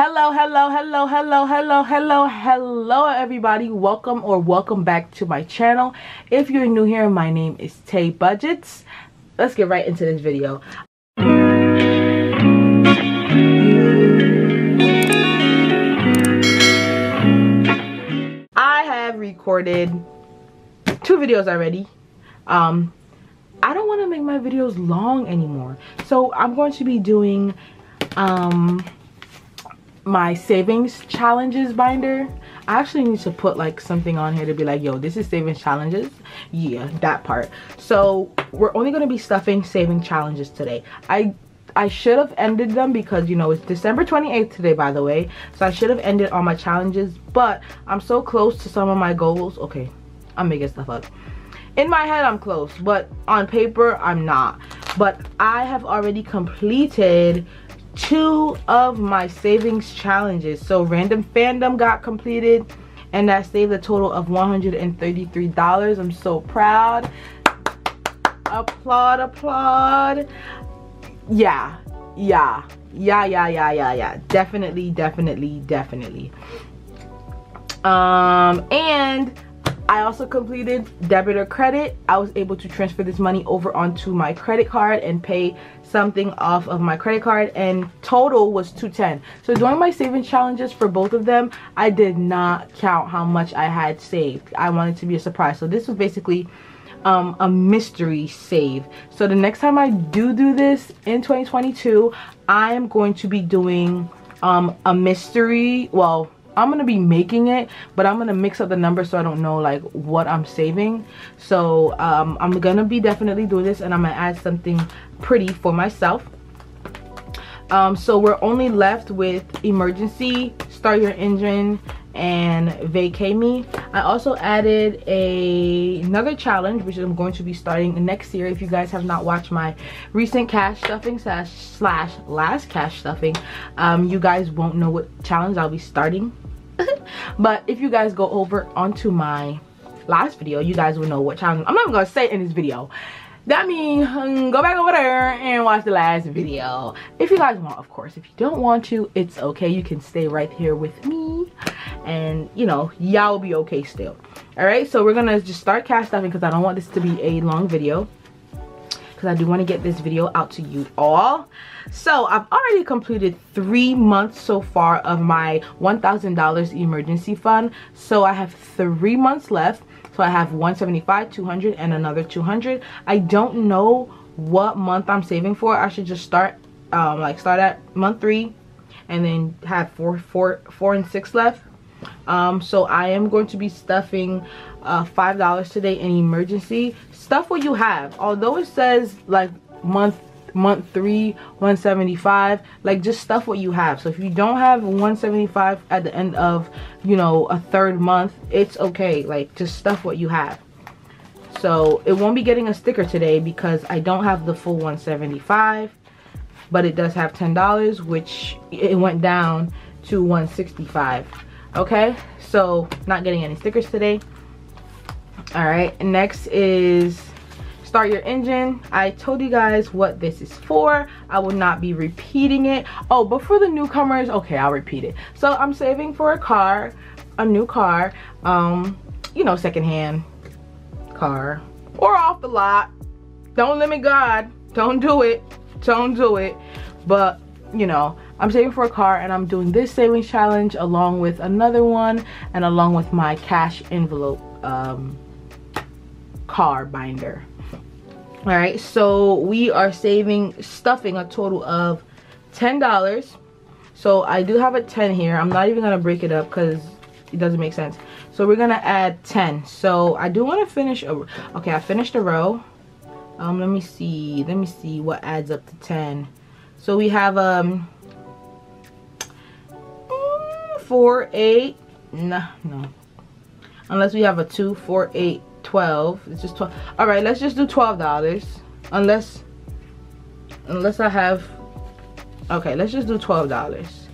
Hello, hello, hello, hello, hello, hello, hello, everybody. Welcome or welcome back to my channel. If you're new here, my name is Tae Budgets. Let's get right into this video. I have recorded two videos already. Um, I don't want to make my videos long anymore. So I'm going to be doing um my savings challenges binder i actually need to put like something on here to be like yo this is savings challenges. Yeah that part. So we're only going to be stuffing saving challenges today. I I should have ended them because you know it's December 28th today by the way. So I should have ended all my challenges but I'm so close to some of my goals. Okay I'm making stuff up. In my head I'm close but on paper I'm not. But I have already completed two of my savings challenges. So random fandom got completed and that saved a total of $133. I'm so proud. Applaud, applaud. Yeah, yeah, yeah, yeah, yeah, yeah, yeah. Definitely, definitely, definitely. Um, and I also completed debit or credit. I was able to transfer this money over onto my credit card and pay something off of my credit card and total was 210 so during my savings challenges for both of them i did not count how much i had saved. I wanted to be a surprise. So this was basically um, a mystery save. So the next time i do do this in 2022 i am going to be doing um, a mystery well I'm gonna be making it but I'm gonna mix up the numbers so I don't know like what I'm saving. So um, I'm gonna be definitely doing this and I'm gonna add something pretty for myself. Um, so we're only left with emergency start your engine and vacay me. I also added a another challenge which i'm going to be starting next year. If you guys have not watched my recent cash stuffing slash slash last cash stuffing um, you guys won't know what challenge i'll be starting but if you guys go over onto my last video you guys will know what challenge i'm not gonna say in this video. That means um, go back over there and watch the last video. If you guys want of course. If you don't want to it's okay. You can stay right here with me. And you know y'all will be okay still. All right so we're gonna just start cash stuffing because i don't want this to be a long video because I do want to get this video out to you all. So I've already completed three months so far of my $1,000 emergency fund. So I have three months left. So I have 175, 200, and another 200. I don't know what month I'm saving for. I should just start, um, like start at month three and then have four, four, four and six left. Um, so I am going to be stuffing uh, $5 today in emergency. Stuff what you have. Although it says like month month three 175 like just stuff what you have. So if you don't have 175 at the end of you know a third month it's okay. Like just stuff what you have. So it won't be getting a sticker today because i don't have the full 175 but it does have ten dollars which it went down to 165 okay so not getting any stickers today. All right next is start your engine. I told you guys what this is for. I will not be repeating it. Oh but for the newcomers okay i'll repeat it. So i'm saving for a car a new car um you know secondhand car. Or off the lot. Don't limit god. Don't do it. Don't do it. But you know i'm saving for a car and i'm doing this savings challenge along with another one and along with my cash envelope um car binder. All right so we are saving stuffing a total of ten dollars. So i do have a 10 here. I'm not even gonna break it up because it doesn't make sense. So we're gonna add 10 so i do want to finish a okay i finished a row. Um let me see let me see what adds up to 10 so we have um four eight no no. Unless we have a two four eight 12 it's just 12 all right let's just do 12 dollars unless unless i have okay let's just do 12 dollars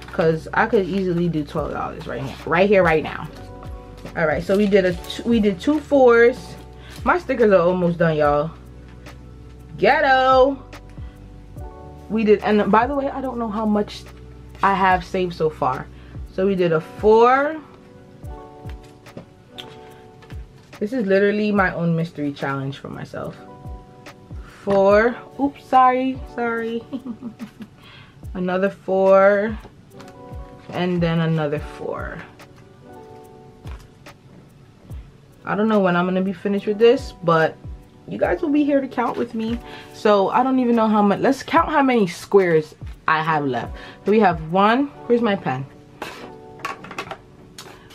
because i could easily do 12 dollars right here right here right now. All right so we did a we did two fours. My stickers are almost done y'all. Ghetto. We did and by the way i don't know how much I have saved so far. So we did a four. This is literally my own mystery challenge for myself. Four. Oops, sorry, sorry. another four. And then another four. I don't know when I'm gonna be finished with this, but you guys will be here to count with me. So I don't even know how much, let's count how many squares I have left. So we have one, where's my pen?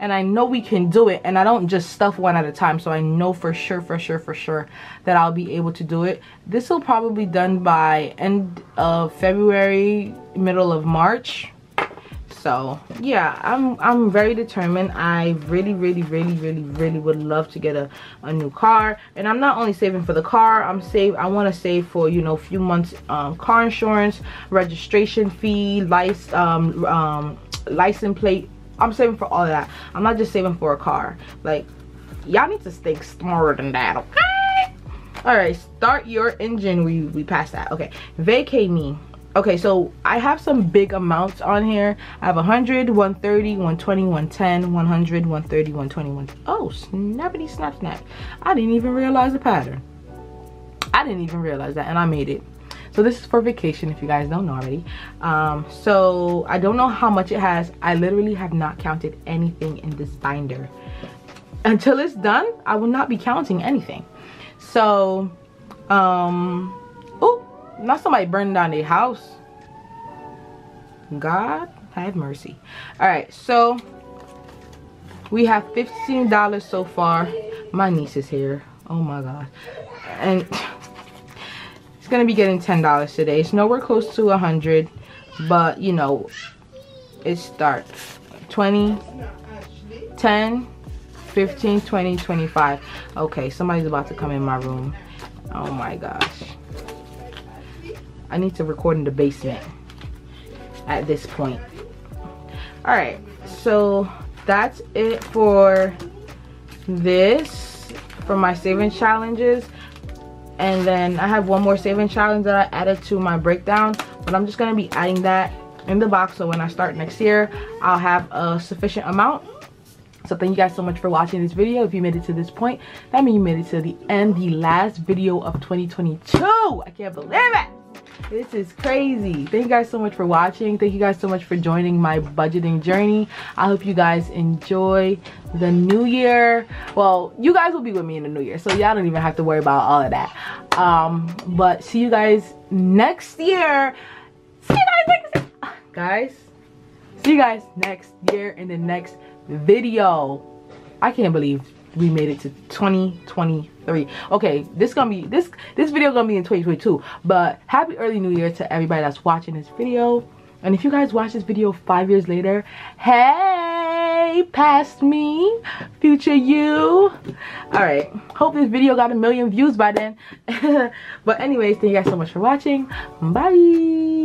and I know we can do it and I don't just stuff one at a time so I know for sure for sure for sure that I'll be able to do it. This will probably be done by end of February middle of March. So yeah I'm I'm very determined. I really really really really really would love to get a, a new car. And I'm not only saving for the car I'm save I want to save for you know a few months um, car insurance registration fee license um, um, license plate I'm saving for all that. I'm not just saving for a car. Like, y'all need to think smarter than that, okay? All right, start your engine. We, we passed that. Okay, vacay me. Okay, so I have some big amounts on here. I have 100, 130, 120, 110, 100, 130, 120, 1... Oh, snappity snap snap. I didn't even realize the pattern. I didn't even realize that, and I made it so this is for vacation if you guys don't know already. Um, so i don't know how much it has. I literally have not counted anything in this binder. Until it's done i will not be counting anything. So um oh not somebody burning down their house. God have mercy. All right so we have $15 so far. My niece is here. Oh my god. And gonna be getting ten dollars today. It's nowhere close to a hundred but you know it starts. 20 10 15 20 25 okay somebody's about to come in my room. Oh my gosh. I need to record in the basement at this point. All right so that's it for this for my saving challenges and then I have one more saving challenge that I added to my breakdown but I'm just gonna be adding that in the box. So when I start next year I'll have a sufficient amount. So thank you guys so much for watching this video. If you made it to this point that means you made it to the end the last video of 2022 I can't believe it this is crazy. Thank you guys so much for watching. Thank you guys so much for joining my budgeting journey. I hope you guys enjoy the new year. Well you guys will be with me in the new year so y'all don't even have to worry about all of that. Um but see you guys next year. See you guys next year. guys see you guys next year in the next video. I can't believe we made it to 2023 okay this gonna be this this video gonna be in 2022 but happy early new year to everybody that's watching this video. And if you guys watch this video five years later hey past me future you. All right hope this video got a million views by then. But anyways thank you guys so much for watching. Bye